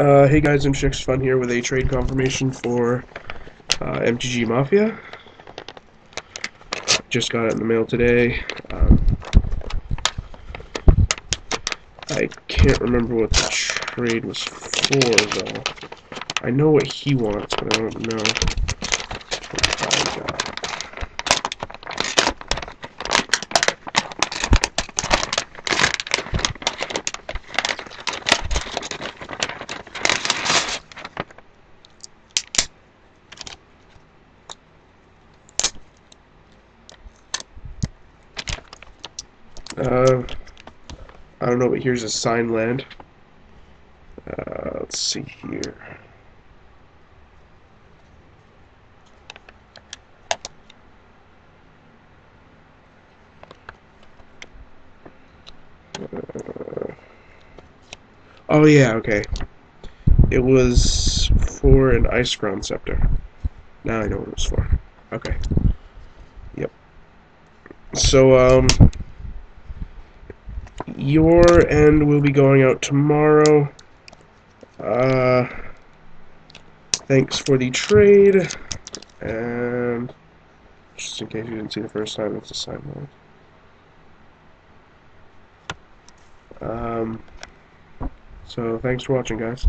Uh, hey guys, I'm Shix Fun here with a trade confirmation for uh, MTG Mafia. Just got it in the mail today. Um, I can't remember what the trade was for though. I know what he wants, but I don't know what I got. Uh, I don't know, but here's a sign land. Uh, let's see here. Uh, oh yeah, okay. It was for an Isochron Scepter. Now I know what it was for. Okay. Yep. So, um your end will be going out tomorrow. Uh, thanks for the trade. And just in case you didn't see the first time, it's a sign. Um, so thanks for watching, guys.